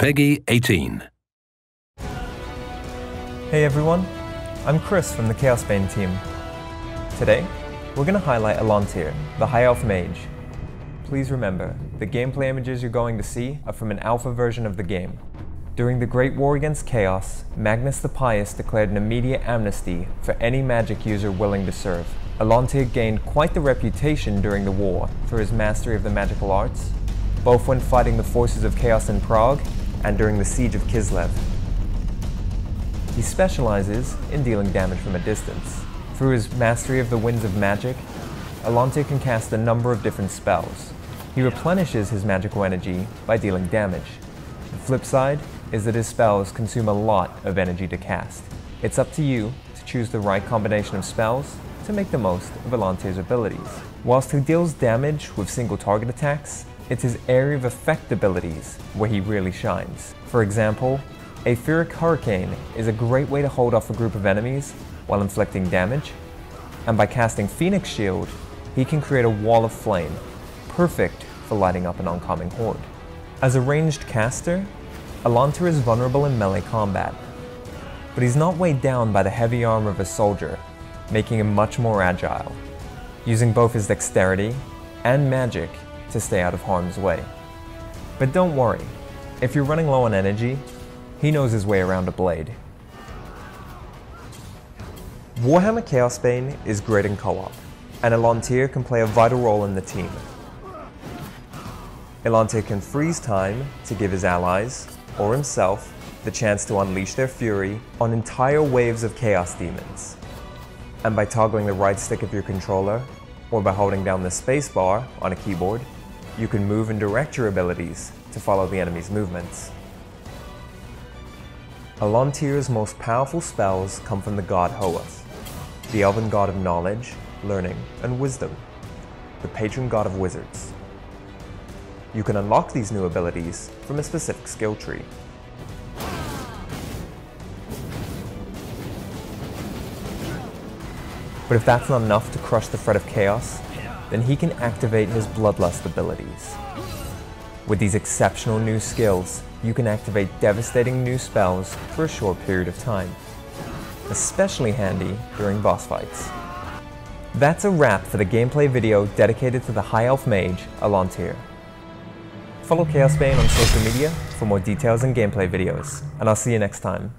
PEGI 18. Hey everyone, I'm Chris from the Chaosbane team. Today, we're going to highlight Elontir, the High Elf Mage. Please remember, the gameplay images you're going to see are from an alpha version of the game. During the Great War against Chaos, Magnus the Pious declared an immediate amnesty for any magic user willing to serve. Alontir gained quite the reputation during the war for his mastery of the magical arts, both when fighting the forces of Chaos in Praag and during the Siege of Kislev. He specializes in dealing damage from a distance. Through his mastery of the winds of magic, Elontir can cast a number of different spells. He replenishes his magical energy by dealing damage. The flip side is that his spells consume a lot of energy to cast. It's up to you to choose the right combination of spells to make the most of Elontir's abilities. Whilst he deals damage with single target attacks, it's his area of effect abilities where he really shines. For example, Aetheric Hurricane is a great way to hold off a group of enemies while inflicting damage, and by casting Phoenix Shield, he can create a wall of flame, perfect for lighting up an oncoming horde. As a ranged caster, Elontir is vulnerable in melee combat, but he's not weighed down by the heavy armor of a soldier, making him much more agile, using both his dexterity and magic to stay out of harm's way. But don't worry, if you're running low on energy, he knows his way around a blade. Warhammer Chaosbane is great in co-op, and Elontir can play a vital role in the team. Elontir can freeze time to give his allies, or himself, the chance to unleash their fury on entire waves of Chaos Demons. And by toggling the right stick of your controller, or by holding down the spacebar on a keyboard, you can move and direct your abilities to follow the enemy's movements. Elontir's most powerful spells come from the god Hoeth, the elven god of knowledge, learning, and wisdom, the patron god of wizards. You can unlock these new abilities from a specific skill tree. But if that's not enough to crush the threat of chaos, then he can activate his Bloodlust abilities. With these exceptional new skills, you can activate devastating new spells for a short period of time, especially handy during boss fights. That's a wrap for the gameplay video dedicated to the High Elf Mage, Elontir. Follow Chaosbane on social media for more details and gameplay videos, and I'll see you next time.